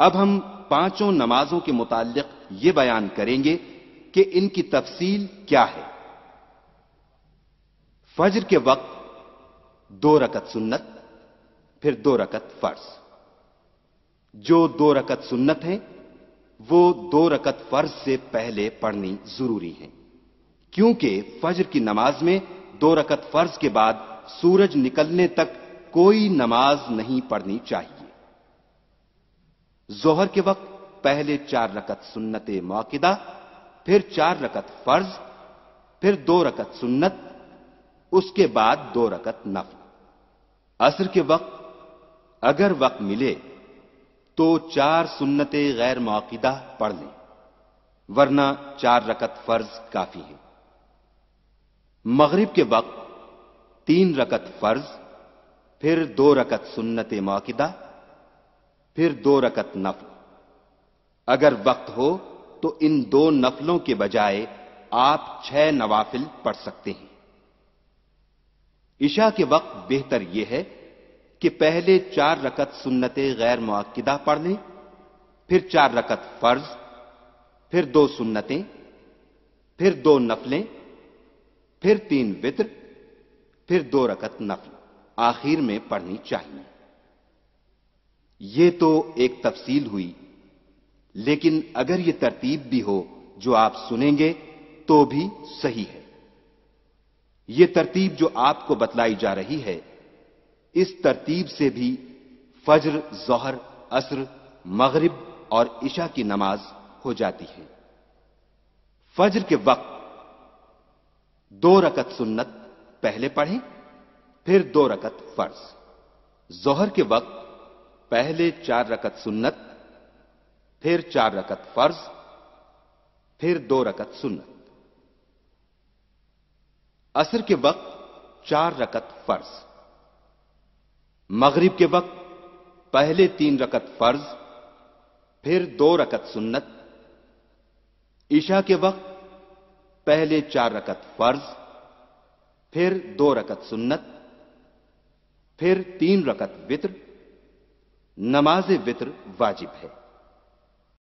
اب ہم پانچوں نمازوں کے متعلق یہ بیان کریں گے کہ ان کی تفصیل کیا ہے۔ فجر کے وقت دو رکت سنت، پھر دو رکت فرض۔ جو دو رکت سنت ہیں، وہ دو رکت فرض سے پہلے پڑھنی ضروری ہے کیونکہ فجر کی نماز میں دو رکت فرض کے بعد سورج نکلنے تک کوئی نماز نہیں پڑھنی چاہیے۔ ظہر کے وقت پہلے چار رکت سنت موقع پھر چار رکت فرض، پھر دو رکت سنت، اس کے بعد دو رکت نفل۔ عصر کے وقت اگر وقت ملے تو چار سنت غیر موقع پڑھ لیں، ورنہ چار رکت فرض کافی ہے۔ مغرب کے وقت تین رکت فرض، پھر دو رکت سنت موقع پھر دو رکت نفل۔ اگر وقت ہو تو ان دو نفلوں کے بجائے آپ چھ نوافل پڑھ سکتے ہیں۔ عشاء کے وقت بہتر یہ ہے کہ پہلے چار رکت سنت غیر معقدہ پڑھ لیں، پھر چار رکت فرض، پھر دو سنتیں، پھر دو نفلیں، پھر تین وطر پھر دو رکت نفل۔ آخر میں پڑھنی چاہیے۔ یہ تو ایک تفصیل ہوئی۔ لیکن اگر یہ ترتیب بھی ہو جو آپ سنیں گے تو بھی صحیح ہے۔ یہ ترتیب جو آپ کو بتلائی جا رہی ہے، اس ترتیب سے بھی فجر، ظہر، عصر، مغرب اور عشاء کی نماز ہو جاتی ہے۔ فجر کے وقت دو رکت سنت پہلے پڑھیں، پھر دو رکت فرض۔ ظہر کے وقت پہلے چار رکت سنت، پھر چار رکت فرض، پھر دو رکت سنت۔ عصر کے وقت چار رکت فرض۔ مغرب کے وقت پہلے تین رکت فرض، پھر دو رکت سنت۔ عشاء کے وقت پہلے چار رکت فرض، پھر دو رکت سنت، پھر تین رکت وطر۔ نماز وطر واجب ہے۔